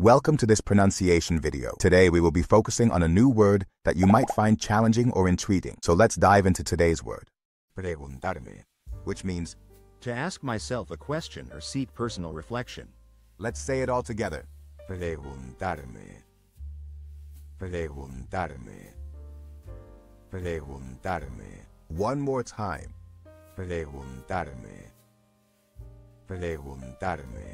Welcome to this pronunciation video. Today we will be focusing on a new word that you might find challenging or intriguing. So let's dive into today's word, Preguntarme. which means, To ask myself a question or seek personal reflection. let's say it all together. Preguntarme. Preguntarme. Preguntarme. One more time. Preguntarme. Preguntarme.